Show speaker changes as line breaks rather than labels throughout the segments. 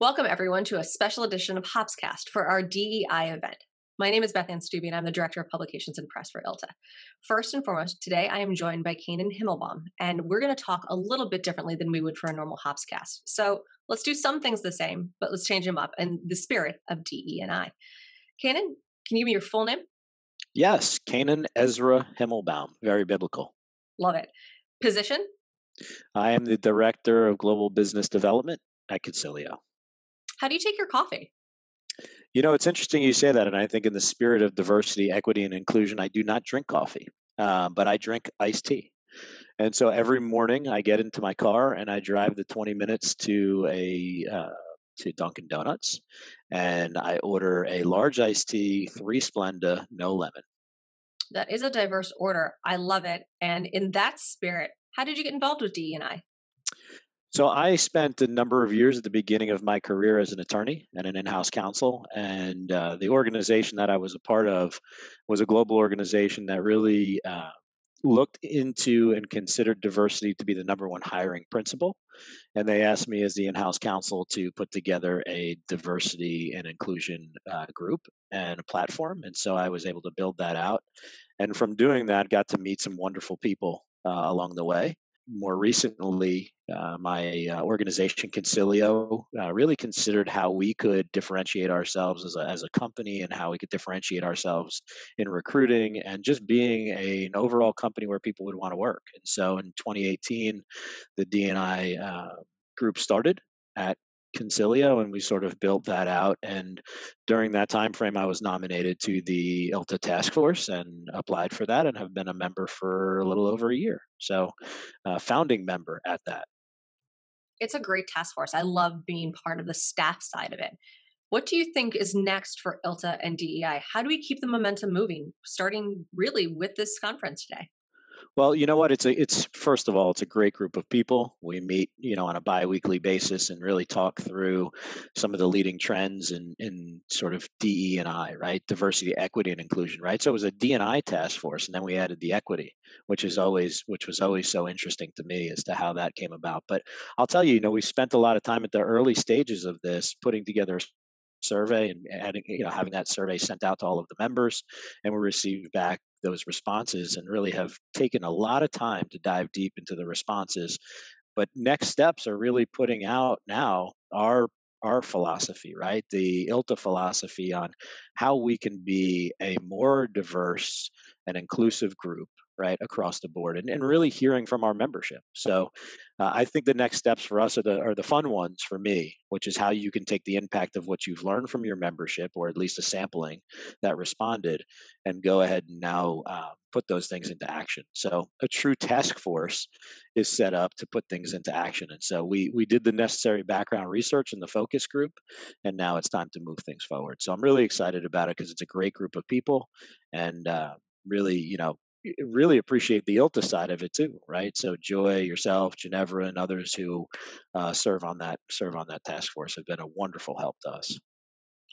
Welcome, everyone, to a special edition of Hopscast for our DEI event. My name is Beth Anne Stuebe, and I'm the Director of Publications and Press for ILTA. First and foremost, today I am joined by Canaan Himmelbaum, and we're going to talk a little bit differently than we would for a normal Hopscast. So let's do some things the same, but let's change them up in the spirit of DE&I. Canaan, can you give me your full name?
Yes, Canaan Ezra Himmelbaum. Very biblical.
Love it. Position?
I am the Director of Global Business Development at Consilio.
How do you take your coffee?
You know, it's interesting you say that, and I think in the spirit of diversity, equity, and inclusion, I do not drink coffee, uh, but I drink iced tea. And so every morning I get into my car and I drive the 20 minutes to a uh, to Dunkin' Donuts, and I order a large iced tea, three Splenda, no lemon.
That is a diverse order. I love it. And in that spirit, how did you get involved with DE&I?
So I spent a number of years at the beginning of my career as an attorney and an in-house counsel, and uh, the organization that I was a part of was a global organization that really uh, looked into and considered diversity to be the number one hiring principle. And they asked me as the in-house counsel to put together a diversity and inclusion uh, group and a platform, and so I was able to build that out. And from doing that, got to meet some wonderful people uh, along the way more recently, uh, my uh, organization Consilio uh, really considered how we could differentiate ourselves as a, as a company and how we could differentiate ourselves in recruiting and just being a, an overall company where people would want to work. And so in 2018, the DNI uh, group started at Consilio, and we sort of built that out. And during that time frame, I was nominated to the ILTA task force and applied for that, and have been a member for a little over a year. So, uh, founding member at that.
It's a great task force. I love being part of the staff side of it. What do you think is next for ILTA and DEI? How do we keep the momentum moving, starting really with this conference today?
Well, you know what? It's a it's first of all, it's a great group of people. We meet, you know, on a biweekly basis and really talk through some of the leading trends in in sort of DE and I, right? Diversity, equity, and inclusion, right? So it was a D and I task force, and then we added the equity, which is always which was always so interesting to me as to how that came about. But I'll tell you, you know, we spent a lot of time at the early stages of this putting together a survey and adding, you know, having that survey sent out to all of the members, and we received back those responses and really have taken a lot of time to dive deep into the responses. But next steps are really putting out now our our philosophy, right? The ILTA philosophy on how we can be a more diverse and inclusive group right across the board and, and really hearing from our membership. So uh, i think the next steps for us are the are the fun ones for me which is how you can take the impact of what you've learned from your membership or at least a sampling that responded and go ahead and now uh, put those things into action. So a true task force is set up to put things into action and so we we did the necessary background research in the focus group and now it's time to move things forward. So i'm really excited about it because it's a great group of people and uh, really you know really appreciate the ILTA side of it too, right? So Joy, yourself, Ginevra, and others who uh, serve on that serve on that task force have been a wonderful help to us.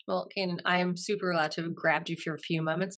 Well, Canaan, I am super glad to have grabbed you for a few moments.